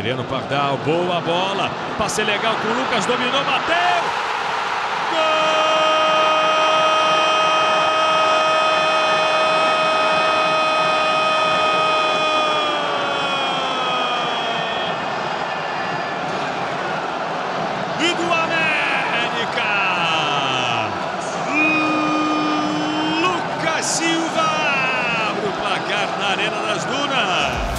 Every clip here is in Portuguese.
Adriano Pardal, boa bola. Passe legal com o Lucas, dominou, bateu. E do América! Lucas Silva o placar na Arena das Dunas.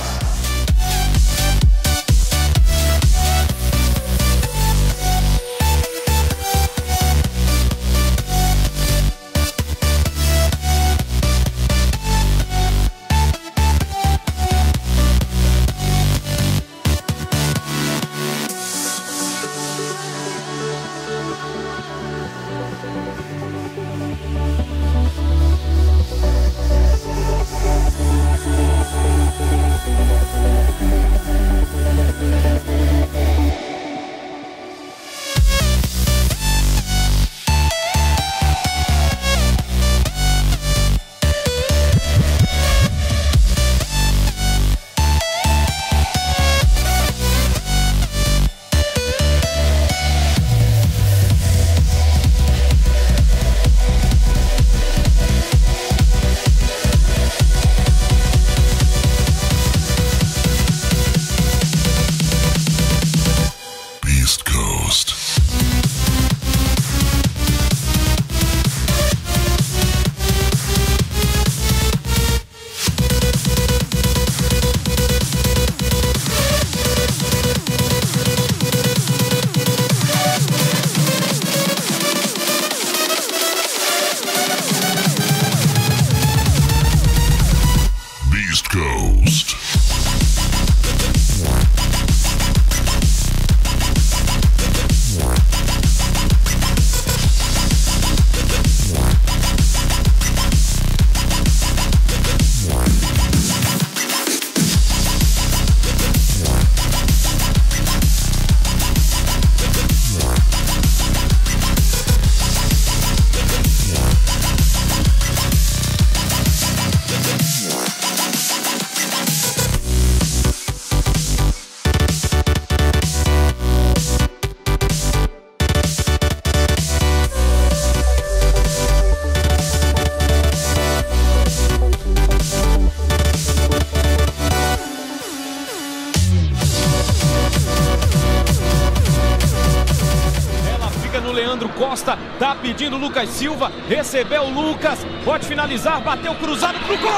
no Leandro Costa, tá pedindo o Lucas Silva, recebeu o Lucas, pode finalizar, bateu cruzado pro gol!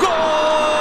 Gol!